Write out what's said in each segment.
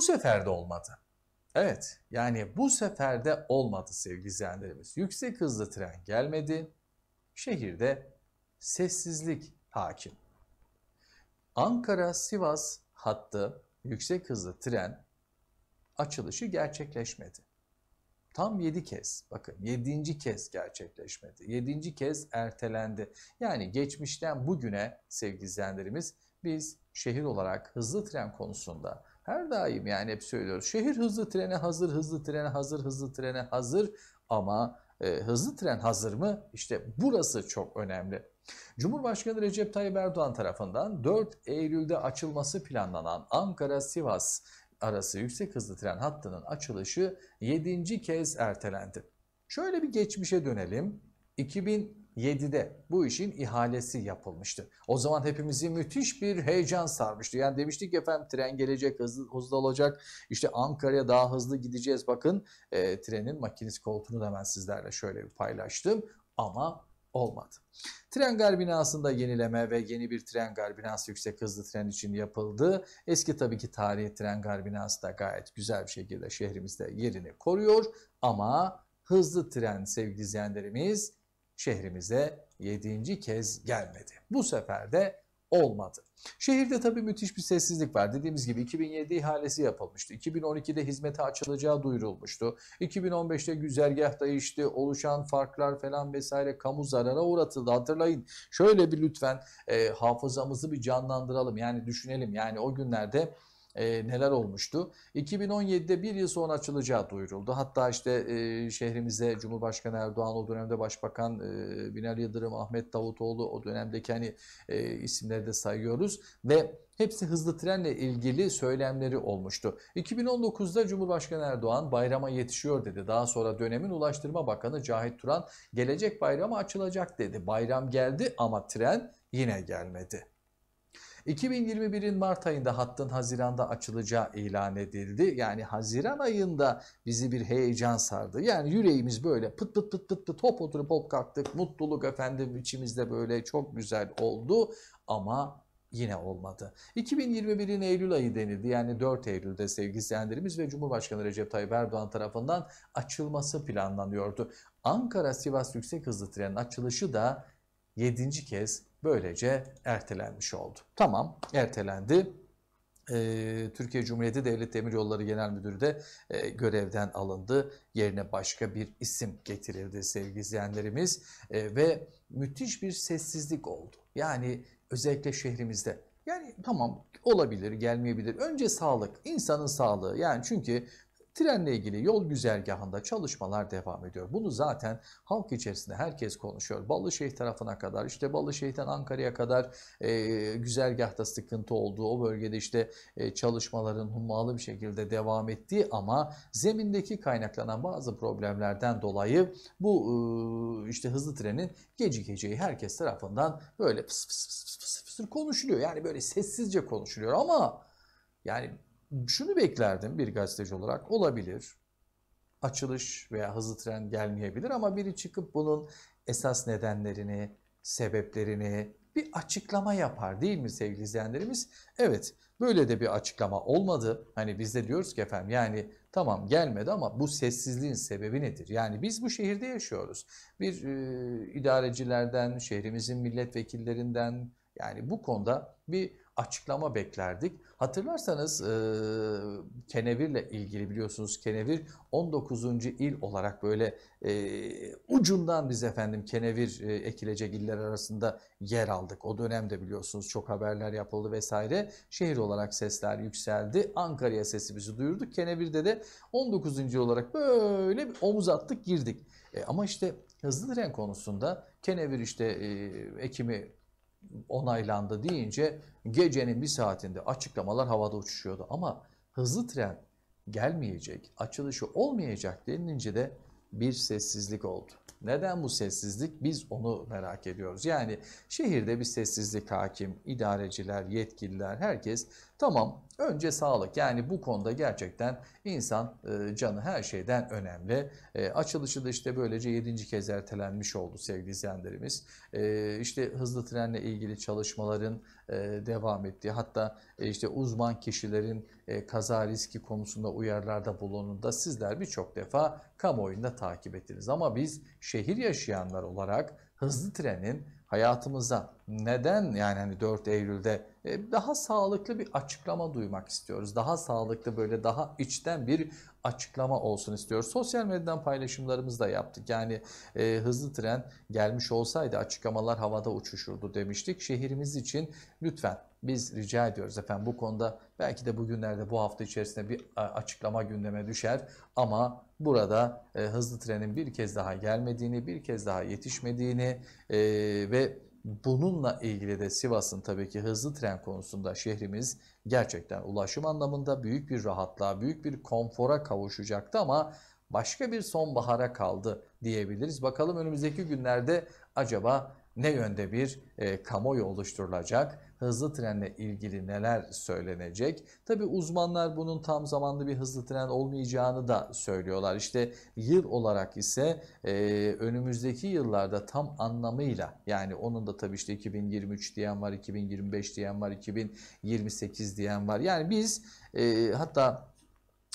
Bu sefer de olmadı. Evet yani bu sefer de olmadı sevgili izleyenlerimiz. Yüksek hızlı tren gelmedi. Şehirde sessizlik hakim. Ankara-Sivas hattı yüksek hızlı tren açılışı gerçekleşmedi. Tam 7 kez, bakın 7. kez gerçekleşmedi. 7. kez ertelendi. Yani geçmişten bugüne sevgili izleyenlerimiz biz şehir olarak hızlı tren konusunda her daim yani hep söylüyoruz. Şehir hızlı trene hazır, hızlı trene hazır, hızlı trene hazır ama e, hızlı tren hazır mı? İşte burası çok önemli. Cumhurbaşkanı Recep Tayyip Erdoğan tarafından 4 Eylül'de açılması planlanan Ankara-Sivas arası yüksek hızlı tren hattının açılışı 7. kez ertelendi. Şöyle bir geçmişe dönelim. 2007'de bu işin ihalesi yapılmıştı. O zaman hepimizi müthiş bir heyecan sarmıştı. Yani demiştik efendim tren gelecek hızlı, hızlı olacak. İşte Ankara'ya daha hızlı gideceğiz. Bakın e, trenin makinist koltuğunu da hemen sizlerle şöyle bir paylaştım. Ama olmadı. Tren gar binasında yenileme ve yeni bir tren gar binası yüksek hızlı tren için yapıldı. Eski tabii ki tarihi tren gar binası da gayet güzel bir şekilde şehrimizde yerini koruyor. Ama hızlı tren sevgili izleyenlerimiz şehrimize 7. kez gelmedi. Bu sefer de olmadı. Şehirde tabii müthiş bir sessizlik var. Dediğimiz gibi 2007 ihalesi yapılmıştı. 2012'de hizmete açılacağı duyurulmuştu. 2015'te güzergah değişti. Oluşan farklar falan vesaire kamu zarara uğratıldı. Hatırlayın. Şöyle bir lütfen e, hafızamızı bir canlandıralım. Yani düşünelim. Yani o günlerde e, neler olmuştu. 2017'de bir yıl sonra açılacağı duyuruldu. Hatta işte e, şehrimize Cumhurbaşkanı Erdoğan o dönemde Başbakan e, Binali Yıldırım, Ahmet Davutoğlu o dönemdeki hani e, isimleri de sayıyoruz ve hepsi hızlı trenle ilgili söylemleri olmuştu. 2019'da Cumhurbaşkanı Erdoğan bayrama yetişiyor dedi. Daha sonra dönemin Ulaştırma Bakanı Cahit Turan gelecek bayrama açılacak dedi. Bayram geldi ama tren yine gelmedi. 2021'in Mart ayında hattın Haziran'da açılacağı ilan edildi. Yani Haziran ayında bizi bir heyecan sardı. Yani yüreğimiz böyle pıt pıt pıt pıt pıt hop oturup hop kalktık. Mutluluk efendim içimizde böyle çok güzel oldu ama yine olmadı. 2021'in Eylül ayı denildi. Yani 4 Eylül'de sevgili izleyenlerimiz ve Cumhurbaşkanı Recep Tayyip Erdoğan tarafından açılması planlanıyordu. Ankara-Sivas yüksek hızlı trenin açılışı da 7. kez böylece ertelenmiş oldu. Tamam ertelendi. Ee, Türkiye Cumhuriyeti Devlet Demiryolları Genel Müdürü de e, görevden alındı. Yerine başka bir isim getirildi sevgili izleyenlerimiz e, ve müthiş bir sessizlik oldu. Yani özellikle şehrimizde. Yani tamam olabilir, gelmeyebilir. Önce sağlık, insanın sağlığı. Yani çünkü Trenle ilgili yol güzergahında çalışmalar devam ediyor. Bunu zaten halk içerisinde herkes konuşuyor. Ballışehir tarafına kadar işte Ballışehir'den Ankara'ya kadar e, güzergahta sıkıntı olduğu o bölgede işte e, çalışmaların hummalı bir şekilde devam ettiği ama zemindeki kaynaklanan bazı problemlerden dolayı bu e, işte hızlı trenin gecikeceği herkes tarafından böyle fıs fıs fıs fıs fıs konuşuluyor. Yani böyle sessizce konuşuluyor ama yani şunu beklerdim bir gazeteci olarak olabilir. Açılış veya hızlı tren gelmeyebilir ama biri çıkıp bunun esas nedenlerini, sebeplerini bir açıklama yapar değil mi sevgili izleyenlerimiz? Evet böyle de bir açıklama olmadı. Hani biz de diyoruz ki efendim yani tamam gelmedi ama bu sessizliğin sebebi nedir? Yani biz bu şehirde yaşıyoruz. Bir e, idarecilerden, şehrimizin milletvekillerinden yani bu konuda bir açıklama beklerdik. Hatırlarsanız e, kenevirle ilgili biliyorsunuz kenevir 19. il olarak böyle e, ucundan biz efendim kenevir e, ekilecek iller arasında yer aldık. O dönemde biliyorsunuz çok haberler yapıldı vesaire. Şehir olarak sesler yükseldi. Ankara'ya sesimizi duyurduk. Kenevir'de de 19. il olarak böyle bir omuz attık girdik. E, ama işte hızlı tren konusunda kenevir işte e, Ekim'i onaylandı deyince gecenin bir saatinde açıklamalar havada uçuşuyordu. Ama hızlı tren gelmeyecek, açılışı olmayacak denilince de bir sessizlik oldu. Neden bu sessizlik? Biz onu merak ediyoruz. Yani şehirde bir sessizlik hakim, idareciler, yetkililer, herkes Tamam. Önce sağlık. Yani bu konuda gerçekten insan e, canı her şeyden önemli. E, açılışı da işte böylece 7. kez ertelenmiş oldu sevgili izleyenlerimiz. E, işte hızlı trenle ilgili çalışmaların e, devam ettiği hatta e, işte uzman kişilerin e, kaza riski konusunda uyarılarda bulunduğunda sizler birçok defa kamuoyunda takip ettiniz. Ama biz şehir yaşayanlar olarak hızlı trenin hayatımıza neden yani hani 4 Eylül'de e, daha sağlıklı bir açıklama duymak istiyoruz. Daha sağlıklı böyle daha içten bir açıklama olsun istiyoruz. Sosyal medyadan paylaşımlarımızı da yaptık. Yani e, hızlı tren gelmiş olsaydı açıklamalar havada uçuşurdu demiştik. Şehrimiz için lütfen biz rica ediyoruz efendim bu konuda belki de bugünlerde bu hafta içerisinde bir açıklama gündeme düşer ama burada e, hızlı trenin bir kez daha gelmediğini, bir kez daha yetişmediğini e, ve bununla ilgili de Sivas'ın tabii ki hızlı tren konusunda şehrimiz gerçekten ulaşım anlamında büyük bir rahatlığa, büyük bir konfora kavuşacaktı ama başka bir sonbahara kaldı diyebiliriz. Bakalım önümüzdeki günlerde acaba ne yönde bir e, kamuoyu oluşturulacak? Hızlı trenle ilgili neler söylenecek? Tabi uzmanlar bunun tam zamanlı bir hızlı tren olmayacağını da söylüyorlar. İşte yıl olarak ise e, önümüzdeki yıllarda tam anlamıyla yani onun da tabii işte 2023 diyen var, 2025 diyen var, 2028 diyen var. Yani biz e, hatta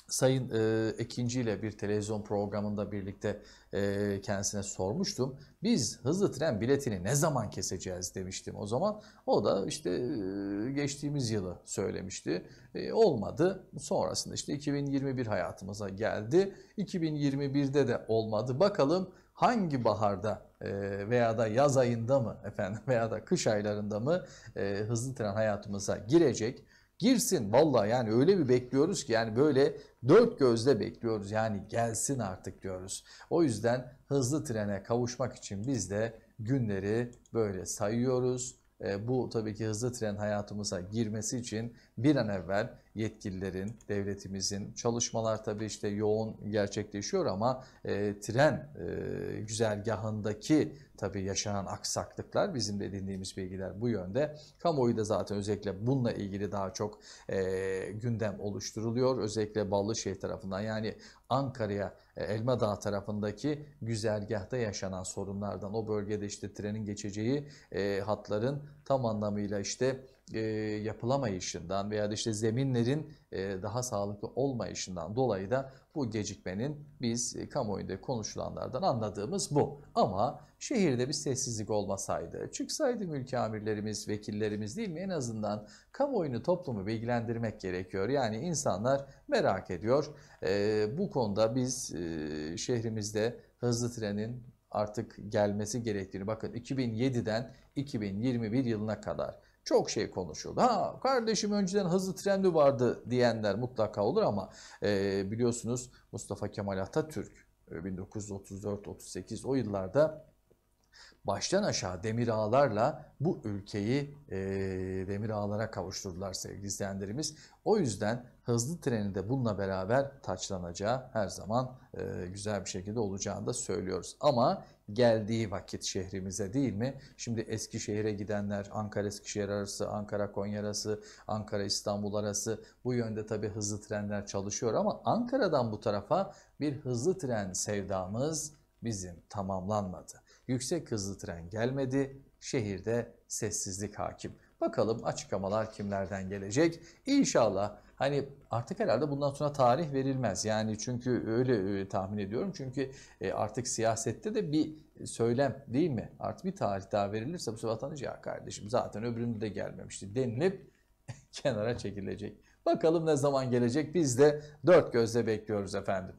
Sayın e, Ekinci ile bir televizyon programında birlikte e, kendisine sormuştum. Biz hızlı tren biletini ne zaman keseceğiz demiştim o zaman. O da işte e, geçtiğimiz yılı söylemişti. E, olmadı. Sonrasında işte 2021 hayatımıza geldi. 2021'de de olmadı. Bakalım hangi baharda e, veya da yaz ayında mı efendim veya da kış aylarında mı e, hızlı tren hayatımıza girecek? Girsin vallahi yani öyle bir bekliyoruz ki yani böyle dört gözle bekliyoruz yani gelsin artık diyoruz. O yüzden hızlı trene kavuşmak için biz de günleri böyle sayıyoruz. E, bu tabii ki hızlı tren hayatımıza girmesi için bir an evvel yetkililerin, devletimizin çalışmalar tabii işte yoğun gerçekleşiyor ama e, tren e, güzergahındaki tabii yaşanan aksaklıklar bizim de edindiğimiz bilgiler bu yönde. Kamuoyu da zaten özellikle bununla ilgili daha çok e, gündem oluşturuluyor. Özellikle Ballışehir tarafından yani Ankara'ya e, Elmadağ tarafındaki güzergahta yaşanan sorunlardan o bölgede işte trenin geçeceği e, hatların tam anlamıyla işte e, yapılamayışından veya işte zeminlerin e, daha sağlıklı olmayışından dolayı da bu gecikmenin biz e, kamuoyunda konuşulanlardan anladığımız bu. Ama şehirde bir sessizlik olmasaydı, çıksaydı mülki amirlerimiz, vekillerimiz değil mi en azından kamuoyunu, toplumu bilgilendirmek gerekiyor. Yani insanlar merak ediyor. E, bu konuda biz e, şehrimizde hızlı trenin artık gelmesi gerektiğini bakın 2007'den 2021 yılına kadar çok şey konuşuldu. Ha kardeşim önceden hızlı tren mi vardı diyenler mutlaka olur ama e, biliyorsunuz Mustafa Kemal Atatürk 1934-38 o yıllarda baştan aşağı demir ağlarla bu ülkeyi e, demir ağlara kavuşturdular sevgili izleyenlerimiz. O yüzden hızlı treni de bununla beraber taçlanacağı her zaman e, güzel bir şekilde olacağını da söylüyoruz. Ama geldiği vakit şehrimize değil mi? Şimdi Eskişehir'e gidenler Ankara Eskişehir arası, Ankara Konya arası, Ankara İstanbul arası bu yönde tabii hızlı trenler çalışıyor ama Ankara'dan bu tarafa bir hızlı tren sevdamız bizim tamamlanmadı. Yüksek hızlı tren gelmedi, şehirde sessizlik hakim. Bakalım açıklamalar kimlerden gelecek? İnşallah hani artık herhalde bundan sonra tarih verilmez. Yani çünkü öyle, e, tahmin ediyorum. Çünkü e, artık siyasette de bir söylem değil mi? Artık bir tarih daha verilirse bu vatandaş ya kardeşim zaten öbüründe de gelmemişti denilip kenara çekilecek. Bakalım ne zaman gelecek biz de dört gözle bekliyoruz efendim.